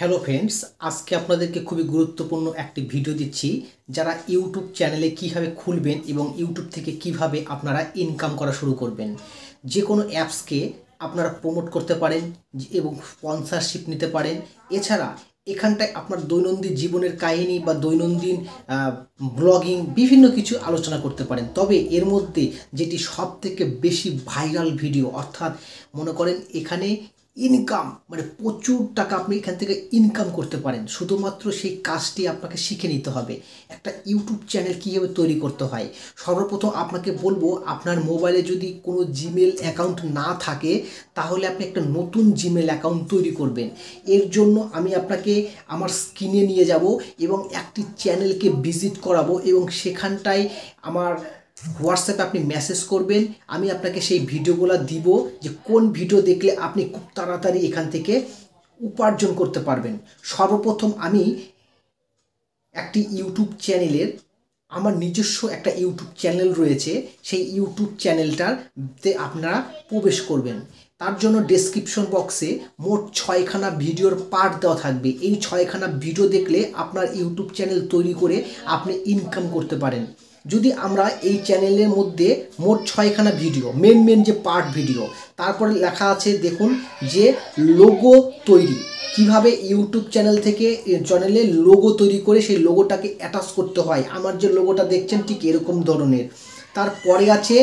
Hello friends আজকে আপনাদেরকে খুবই গুরুত্বপূর্ণ একটি ভিডিও দিচ্ছি যারা ইউটিউব চ্যানেলে কীভাবে খুলবেন এবং ইউটিউব থেকে কীভাবে আপনারা ইনকাম করা শুরু করবেন। যে কোনো অ্যাপসকে আপনারা প্রমোট করতে পারেন এবং স্পন্সারশিপ নিতে পারেন। এছাড়া এখানটায় আপনার দৈনন্দিন জীবনের কাহিনী বা দৈনন্দিন ব্লগিং বিভিন্ন কিছু আলোচনা করতে পারেন। তবে এর মধ্যে যেটি সব থেকে বেশি ভাইরাল ভিডিও অর্থাৎ মনে করেন এখানে ইনকাম মানে প্রচুর টাকা আপনি এখান থেকে ইনকাম করতে পারেন। শুধুমাত্র সেই কাজটি আপনাকে শিখে নিতে হবে। একটা ইউটিউব চ্যানেল কীভাবে তৈরি করতে হয়? সর্বপ্রথম আপনাকে বলব, আপনার মোবাইলে যদি কোনো জিমেল অ্যাকাউন্ট না থাকে, তাহলে আপনি একটা নতুন জিমেল অ্যাকাউন্ট তৈরি করবেন। এর জন্য আমি আপনাকে আমার স্ক্রিনে নিয়ে যাব এবং একটি চ্যানেলকে ভিজিট করাবো এবং সেখানটায় আমার হোয়াটসঅ্যাপে আপনি মেসেজ করবেন, আমি আপনাকে সেই ভিডিওগুলো দিব যে কোন ভিডিও দেখলে আপনি খুব তাড়াতাড়ি এখান থেকে উপার্জন করতে পারবেন। সর্বপ্রথম আমি একটি ইউটিউব চ্যানেলের আমার নিজস্ব একটা ইউটিউব চ্যানেল রয়েছে, সেই ইউটিউব চ্যানেলটাতে আপনারা প্রবেশ করবেন। তার জন্য ডেসক্রিপশন বক্সে মোট ছয়খানা ভিডিওর পার্ট দেওয়া থাকবে। এই ছয়খানা ভিডিও দেখলে আপনার ইউটিউব চ্যানেল তৈরি করে আপনি ইনকাম করতে পারেন। যদি আমরা এই চ্যানেলের মধ্যে মোট ছয়খানা ভিডিও মেন মেন যে পার্ট ভিডিও তারপরে লেখা আছে দেখুন যে লোগো তৈরি। কীভাবে ইউটিউব চ্যানেল থেকে চ্যানেলে লোগো তৈরি করে সেই লোগোটাকে অ্যাটাচ করতে হয়? আমার যে লোগোটা দেখছেন ঠিক এরকম ধরনের। তারপরে আছে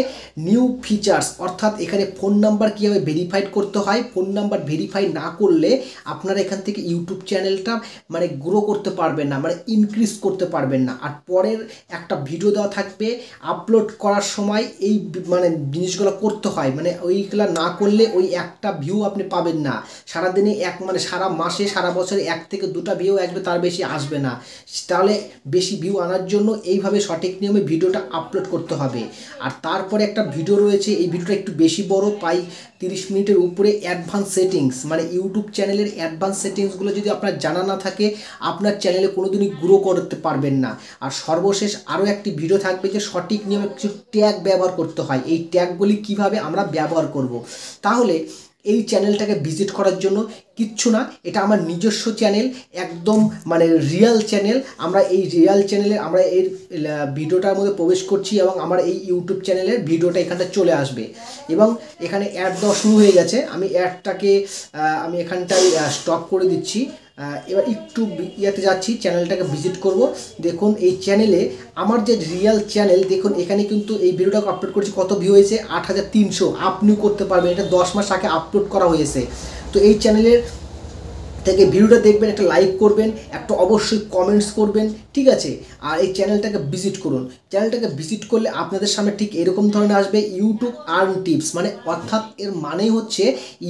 নিউ ফিচার্স অর্থাৎ এখানে ফোন নাম্বার কীভাবে ভেরিফাইড করতে হয় ফোন নাম্বার ভেরিফাই না করলে আপনারা এখান থেকে ইউটিউব চ্যানেলটা মানে গ্রো করতে পারবেন না মানে ইনক্রিজ করতে পারবেন না। আর পরের একটা ভিডিও দেওয়া থাকবে আপলোড করার সময় এই মানে জিনিসগুলো করতে হয় মানে ওইগুলো না করলে ওই একটা ভিউ আপনি পাবেন না। সারাদিনে এক মানে সারা মাসে, সারা বছরে এক থেকে দুটা ভিউ আসবে, তার বেশি আসবে না। তাহলে বেশি ভিউ আনার জন্য এইভাবে সঠিক নিয়মে ভিডিওটা আপলোড করতে হবে। হবে। আর তারপরে একটা ভিডিও রয়েছে, এই ভিডিওটা একটু বেশি বড় পাই তিরিশ মিনিটের উপরে অ্যাডভান্স সেটিংস মানে ইউটিউব চ্যানেলের অ্যাডভান্স সেটিংসগুলো যদি আপনার জানা না থাকে, আপনার চ্যানেলে কোনোদিনই গ্রো করতে পারবেন না। আর সর্বশেষ আরও একটি ভিডিও থাকবে যে সঠিক নিয়মে কিছু ট্যাগ ব্যবহার করতে হয়। এই ট্যাগগুলি কীভাবে আমরা ব্যবহার করব। তাহলে এই চ্যানেলটাকে ভিজিট করার জন্য কিচ্ছু না, এটা আমার নিজস্ব চ্যানেল একদম মানে রিয়াল চ্যানেল আমরা এই রিয়াল চ্যানেলে আমরা এর ভিডিওটার মধ্যে প্রবেশ করছি এবং আমার এই ইউটিউব চ্যানেলের ভিডিওটা এখানটা চলে আসবে। এবং এখানে অ্যাড দেওয়া শুরু হয়ে গেছে। আমি অ্যাডটাকে আমি এখানটায় স্টপ করে দিচ্ছি। এবার একটু ইয়াতে যাচ্ছি চ্যানেলটাকে ভিজিট করব। দেখুন, এই চ্যানেলে আমার যে রিয়াল চ্যানেল দেখুন, এখানে কিন্তু এই ভিডিওটাকে আপলোড করছি, কত ভিউ হয়েছে? আট হাজার তিনশো। আপনিও করতে পারবেন, এটা দশ মাস আগে আপলোড করা হয়েছে। তো এই চ্যানেলের থেকে ভিডিওটা দেখবেন, একটা লাইক করবেন, একটা অবশ্যই কমেন্টস করবেন, ঠিক আছে? আর এই চ্যানেলটাকে ভিজিট করুন। চ্যানেলটাকে ভিজিট করলে আপনাদের সামনে ঠিক এরকম ধরনের আসবে ইউটিউব আর্ন টিপস মানে অর্থাৎ এর মানেই হচ্ছে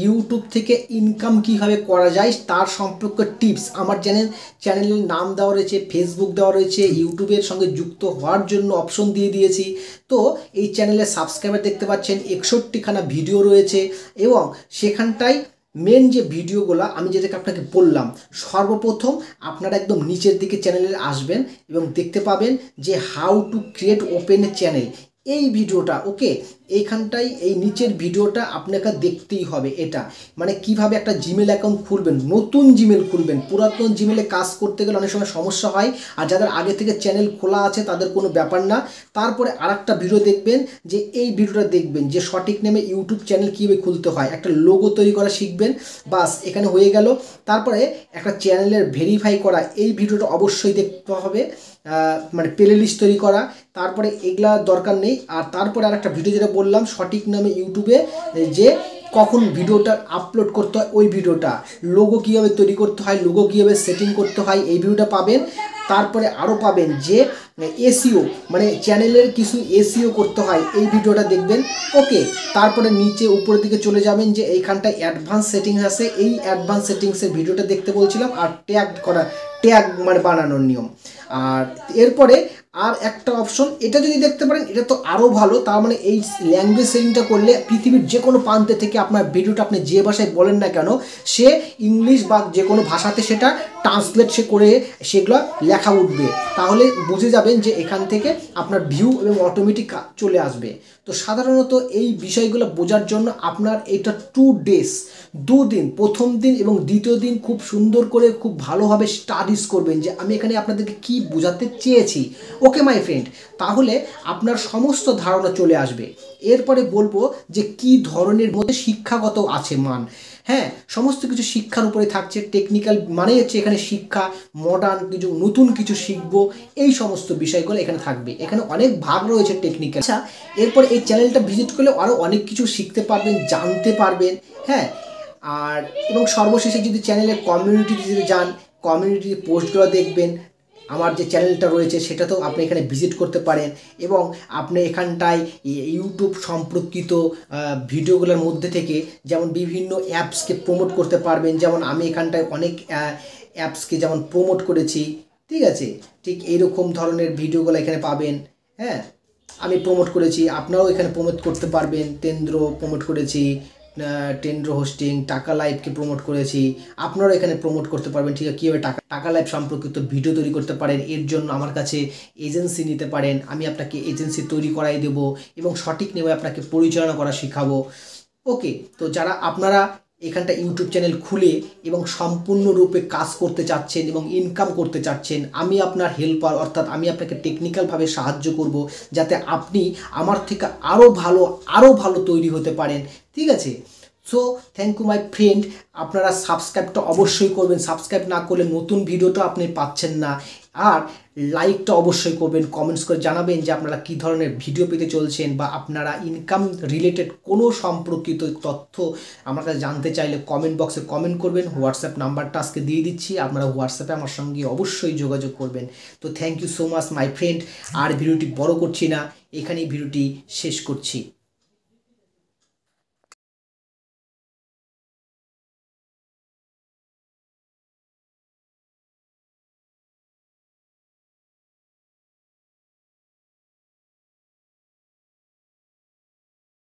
ইউটিউব থেকে ইনকাম কীভাবে করা যায়, তার সম্পর্কে টিপস আমার চ্যানেল চ্যানেলের নাম দেওয়া রয়েছে ফেসবুক দেওয়া রয়েছে ইউটিউবের সঙ্গে যুক্ত হওয়ার জন্য অপশন দিয়ে দিয়েছি। তো এই চ্যানেলে সাবস্ক্রাইবার দেখতে পাচ্ছেন, একষট্টিখানা ভিডিও রয়েছে এবং সেখানটায় মেন যে ভিডিওগুলো, আমি যেটাকে আপনাকে বললাম, সর্বপ্রথম আপনারা একদম নিচের দিকে চ্যানেলে আসবেন এবং দেখতে পাবেন যে how to create open channel এই ভিডিওটা ওকে এইখানটাই এই নিচের ভিডিওটা আপনাকে দেখতেই হবে এটা। মানে কীভাবে একটা জিমেল অ্যাকাউন্ট খুলবেন, নতুন জিমেল খুলবেন। পুরাতন জিমেলে কাজ করতে গেলে অনেক সময় সমস্যা হয়, আর যাদের আগে থেকে চ্যানেল খোলা আছে তাদের কোনো ব্যাপার না। তারপরে আর একটা ভিডিও দেখবেন, যে এই ভিডিওটা দেখবেন, যে সঠিক নেমে ইউটিউব চ্যানেল কীভাবে খুলতে হয়। একটা লোগো তৈরি করা শিখবেন, বাস, এখানে হয়ে গেল। তারপরে একটা চ্যানেলের ভেরিফাই করা, এই ভিডিওটা অবশ্যই দেখতে হবে। মানে প্লে লিস্ট তৈরি করা। তারপরে এগুলা দরকার নেই। আর তারপরে আর একটা ভিডিও যেটা বললাম সঠিক নামে ইউটিউবে যে কখন ভিডিওটা আপলোড করতে হয় ওই ভিডিওটা। লোগো কীভাবে তৈরি করতে হয় লোগো কীভাবে সেটিং করতে হয়, এই ভিডিওটা পাবেন। তারপরে আরও পাবেন যে এসিও মানে চ্যানেলের কিছু এসিও করতে হয়, এই ভিডিওটা দেখবেন। ওকে তারপরে নিচে উপরের দিকে চলে যাবেন যে এইখানটায় অ্যাডভান্স সেটিংস আছে। এই অ্যাডভান্স সেটিংসের ভিডিওটা দেখতে বলছিলাম আর ট্যাগ করা ট্যাগ মানে বানানোর নিয়ম। আর এরপরে আর একটা অপশন এটা যদি দেখতে পারেন, এটা তো আরও ভালো। তার মানে এই ল্যাঙ্গুয়েজ সেটিংটা করলে পৃথিবীর যে কোনো প্রান্তে থেকে আপনার ভিডিওটা আপনি যে ভাষায় বলেন না কেন, সে ইংলিশ বা যে কোনো ভাষাতে সেটা ট্রান্সলেট সে করে সেগুলো লেখা উঠবে। তাহলে বুঝে যাবেন যে এখান থেকে আপনার ভিউ এবং অটোমেটিক চলে আসবে। তো সাধারণত এই বিষয়গুলো বোঝার জন্য আপনার এটা টু ডেজ দুদিন, প্রথম দিন এবং দ্বিতীয় দিন খুব সুন্দর করে খুব ভালোভাবে স্টাডিজ করবেন যে আমি এখানে আপনাদেরকে কি বোঝাতে চেয়েছি। ওকে মাই ফ্রেন্ড তাহলে আপনার সমস্ত ধারণা চলে আসবে। এরপরে বলব যে কি ধরনের মধ্যে শিক্ষাগত আছে মান। হ্যাঁ সমস্ত কিছু শিক্ষার উপরে থাকছে টেকনিক্যাল মানে হচ্ছে এখানে শিক্ষা মডার্ন কিছু, নতুন কিছু শিখব, এই সমস্ত বিষয়গুলো এখানে থাকবে। এখানে অনেক ভাগ রয়েছে টেকনিক্যাল আচ্ছা এরপর এই চ্যানেলটা ভিজিট করলে আরও অনেক কিছু শিখতে পারবেন, জানতে পারবেন হ্যাঁ? আর, এবং সর্বশেষে যদি চ্যানেলের কমিউনিটি যদি যান কমিউনিটির পোস্টগুলো দেখবেন আমার যে চ্যানেলটা রয়েছে সেটাতেও আপনি এখানে ভিজিট করতে পারেন এবং আপনি এখানটায় ইউটিউব সম্পর্কিত ভিডিওগুলোর মধ্যে থেকে যেমন বিভিন্ন অ্যাপসকে প্রমোট করতে পারবেন। যেমন আমি এখানটায় অনেক অ্যাপসকে যেমন প্রমোট করেছি, ঠিক আছে? ঠিক এইরকম ধরনের ভিডিওগুলো এখানে পাবেন হ্যাঁ? আমি প্রমোট করেছি, আপনারাও এখানে প্রমোট করতে পারবেন। কেন্দ্র প্রমোট করেছি টেন্ড্র হোস্টিং টাকা লাইভকে প্রমোট করেছি আপনারা এখানে প্রমোট করতে পারবেন, ঠিক আছে? কীভাবে টাকা টাকা লাইভ সম্পর্কিত ভিডিও তৈরি করতে পারেন, এর জন্য আমার কাছে এজেন্সি নিতে পারেন, আমি আপনাকে এজেন্সি তৈরি করাই দেব এবং সঠিক নেবে আপনাকে পরিচালনা করা শেখাবো। ওকে তো যারা, আপনারা এখানটা ইউটিউব চ্যানেল খুলে এবং সম্পূর্ণরূপে কাজ করতে চাচ্ছেন এবং ইনকাম করতে চাচ্ছেন, আমি আপনার হেল্পার অর্থাৎ আমি আপনাকে টেকনিক্যালভাবে সাহায্য করব যাতে আপনি আমার থেকে আরও ভালো আরও ভালো তৈরি হতে পারেন। ঠিক আছে? So thank you my friend আপনারা সাবস্ক্রাইবটা অবশ্যই করবেন। সাবস্ক্রাইব না করলে নতুন ভিডিওটা আপনি পাচ্ছেন না। আর লাইকটা অবশ্যই করবেন। কমেন্টস করে জানাবেন যে আপনারা কী ধরনের ভিডিও পেতে চলছেন বা আপনারা ইনকাম রিলেটেড কোনো সম্পর্কিত তথ্য আমার কাছে জানতে চাইলে কমেন্ট বক্সে কমেন্ট করবেন। হোয়াটসঅ্যাপ নাম্বারটা আজকে দিয়ে দিচ্ছি। আপনারা হোয়াটসঅ্যাপে আমার সঙ্গে অবশ্যই যোগাযোগ করবেন। তো thank you so much my friend আর ভিডিওটি বড় করছি না। এখানেই ভিডিওটি শেষ করছি।